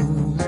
Take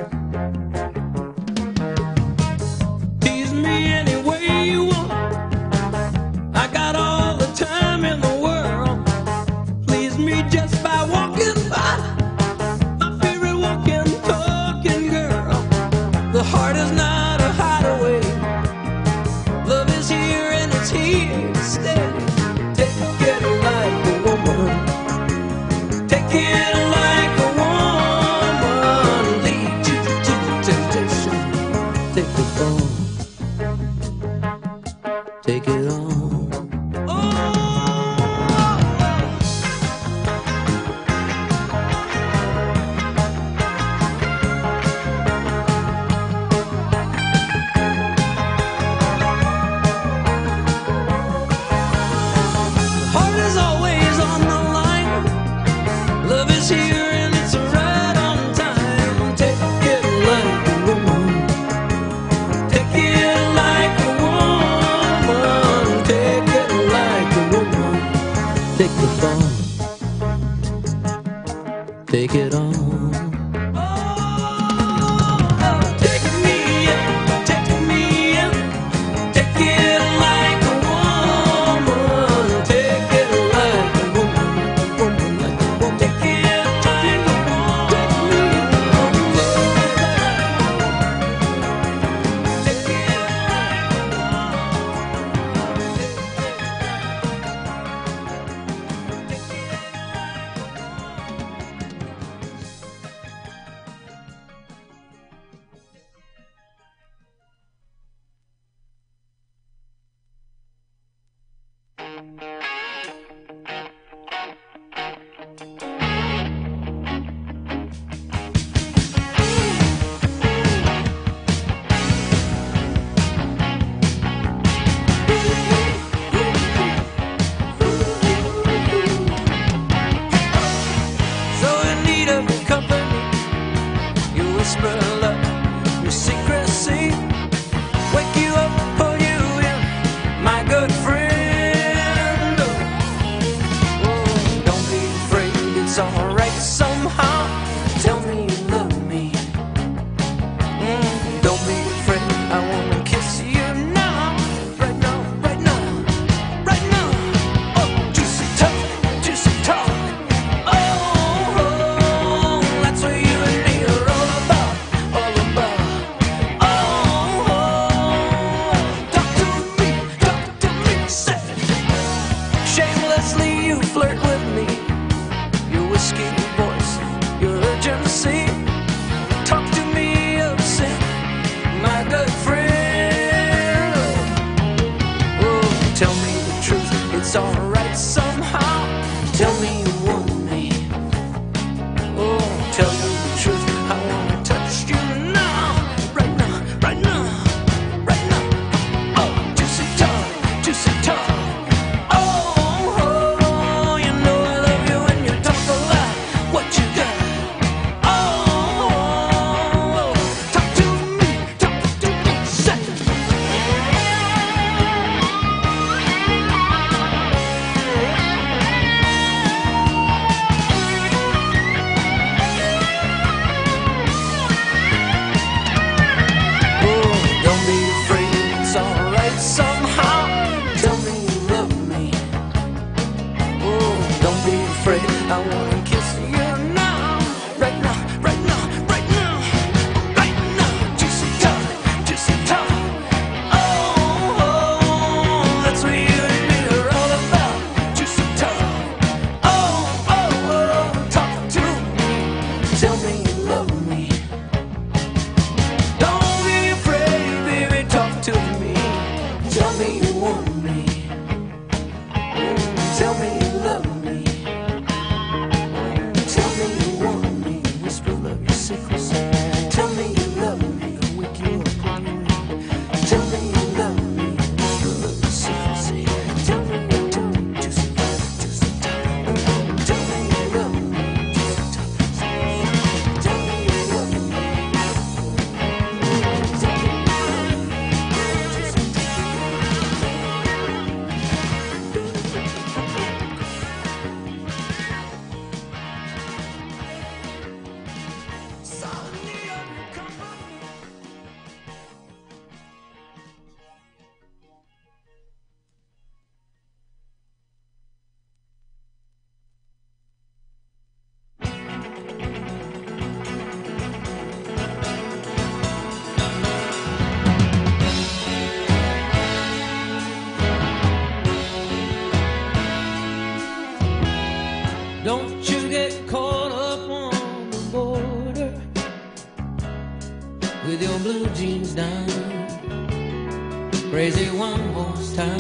Crazy one horse town.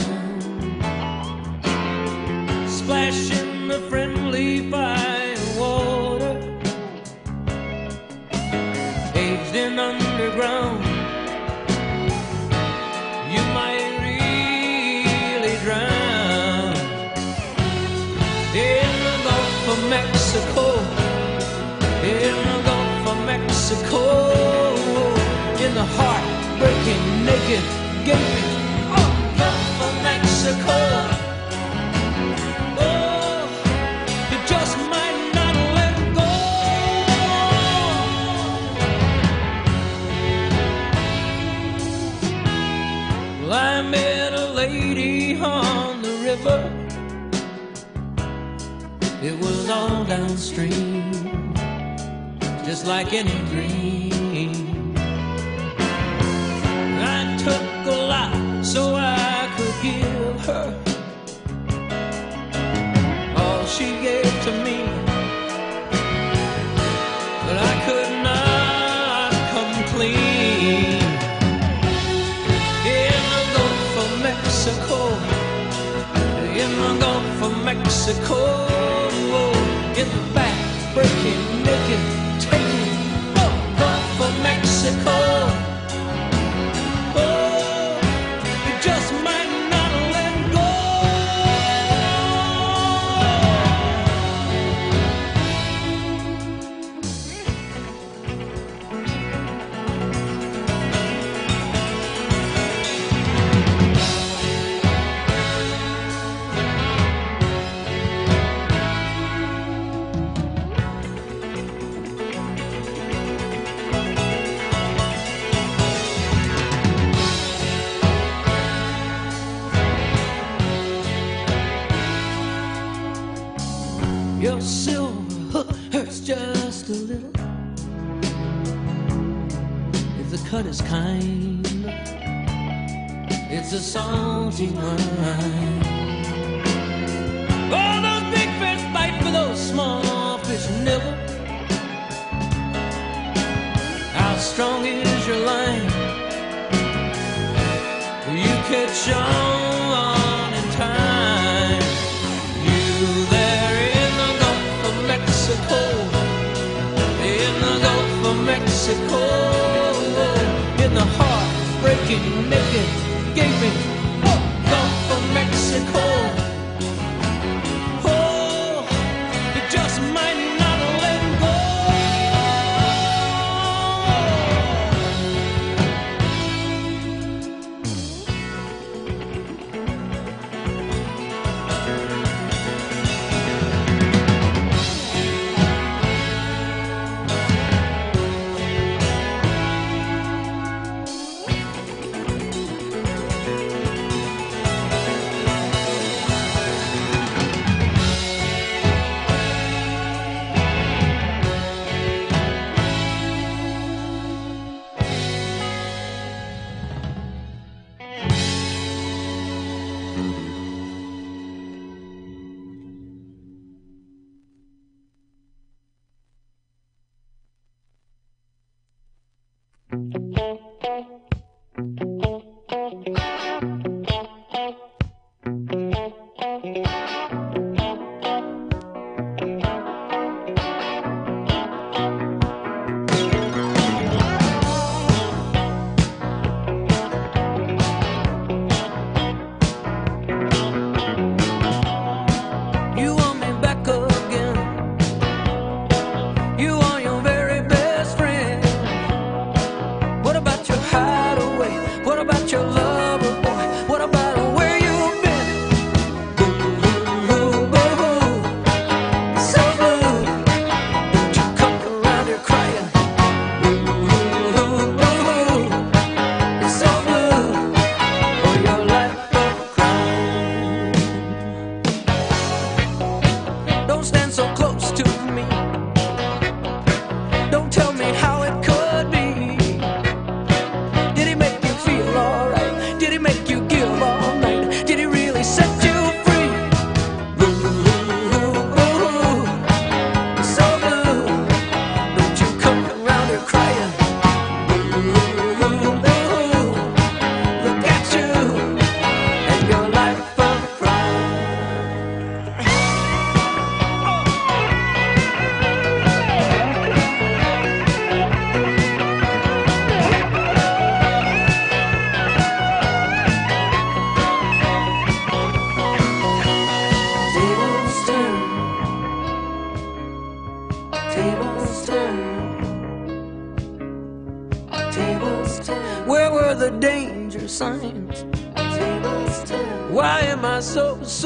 Splashing the friendly fire water. Aged in underground. You might really drown in the Gulf of Mexico, in the Gulf of Mexico, in the heart-breaking, naked, gaping Gulf of Mexico. Oh, you just might not let go. Well, I met a lady on the river. It was all downstream, just like any dream. Her. All she gave to me. But I could not come clean in the Gulf of Mexico. In the Gulf of Mexico, in the cut it's a salty wine. Oh, those big fish fight for those small fish nibble. How strong is your line? Will you catch on in time? You there in the Gulf of Mexico, in the Gulf of Mexico, the heart breaking, naked, gaping,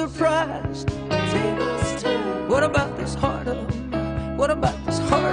surprised. What about this heart of mine? What about this heart?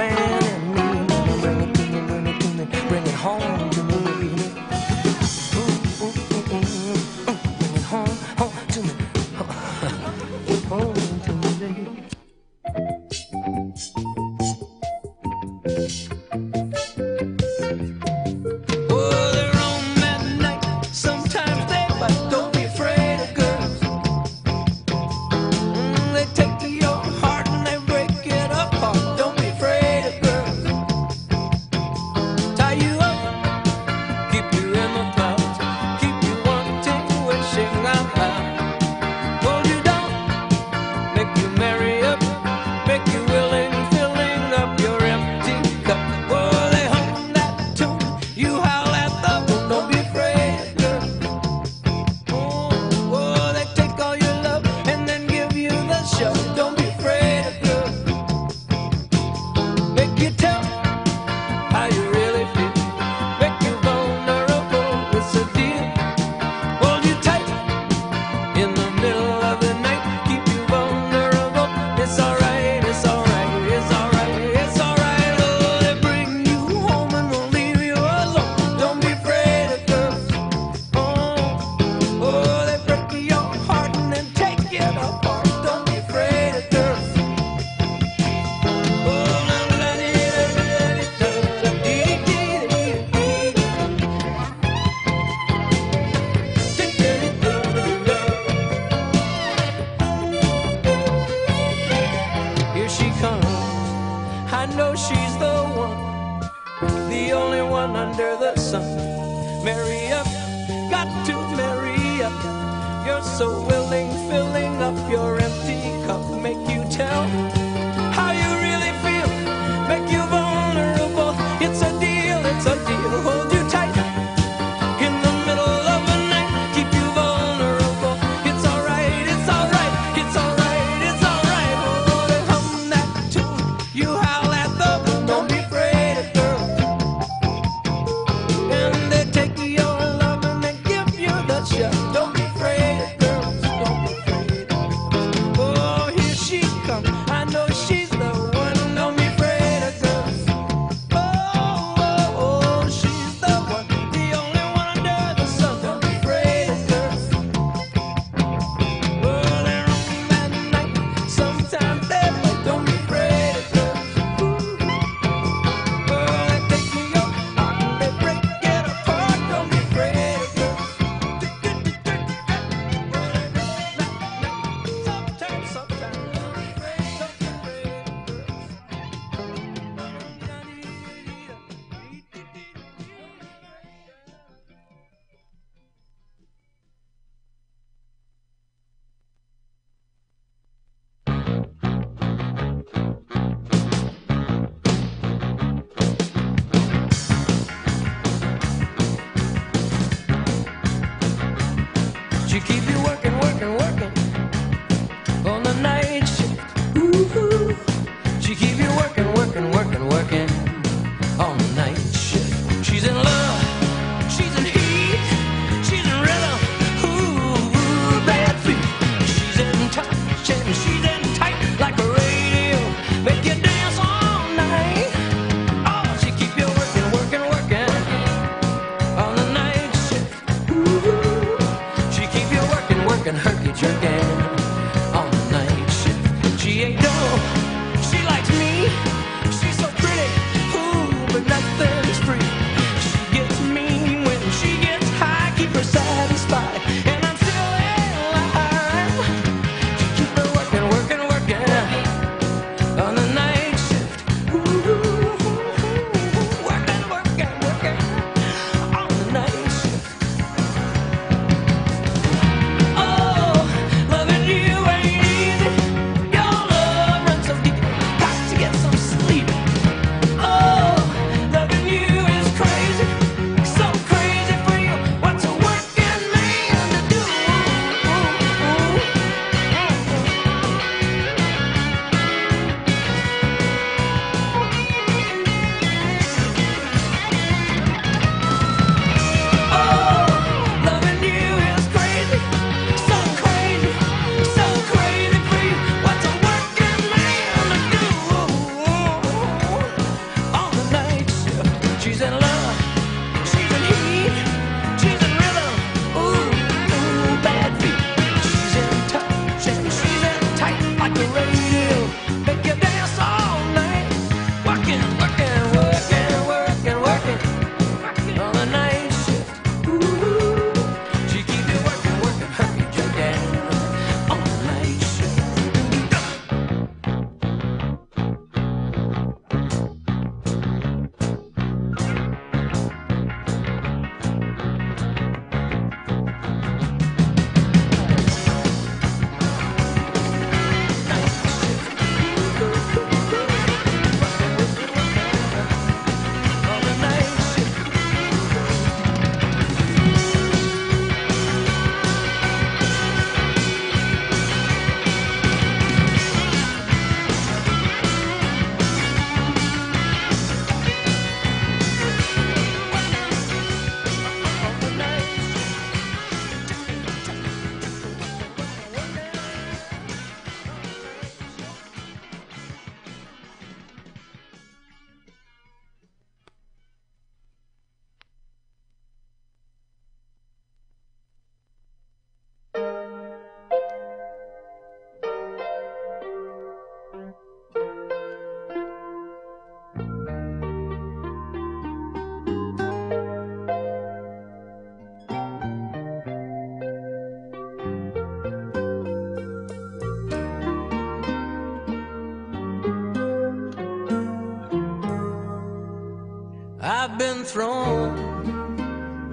Man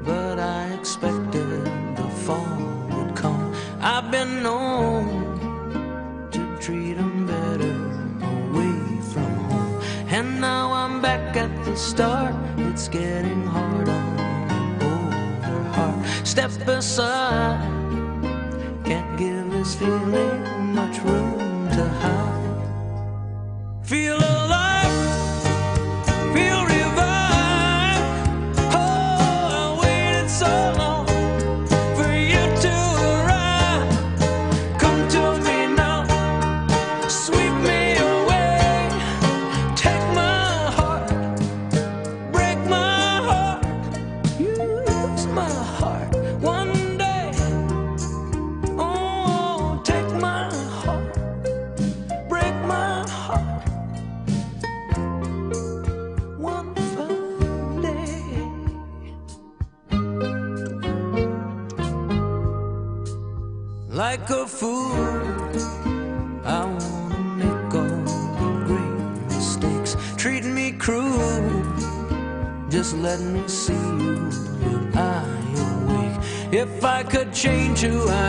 but I expected the fall would come. I've been known to treat them better away from home. And now I'm back at the start. It's getting hard on heart. Step aside, Like a fool, I wanna make all the great mistakes. Treating me cruel, just let me change who I